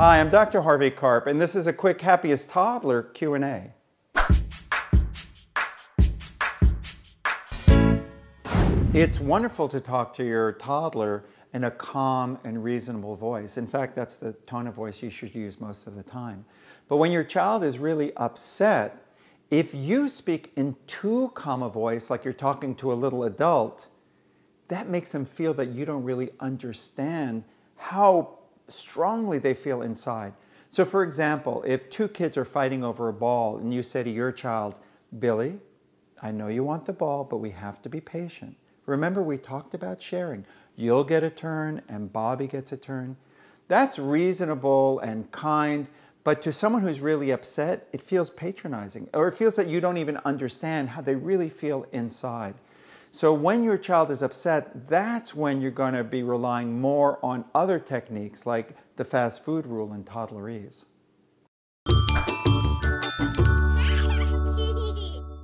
Hi, I'm Dr. Harvey Karp, and this is a quick Happiest Toddler Q&A. It's wonderful to talk to your toddler in a calm and reasonable voice. In fact, that's the tone of voice you should use most of the time. But when your child is really upset, if you speak in too calm a voice, like you're talking to a little adult, that makes them feel that you don't really understand how strongly they feel inside. So, for example, if two kids are fighting over a ball and you say to your child, Billy, I know you want the ball, but we have to be patient. Remember, we talked about sharing. You'll get a turn and Bobby gets a turn. That's reasonable and kind, but to someone who's really upset, it feels patronizing, or it feels that you don't even understand how they really feel inside. So when your child is upset, that's when you're going to be relying more on other techniques like the fast food rule and toddlerese.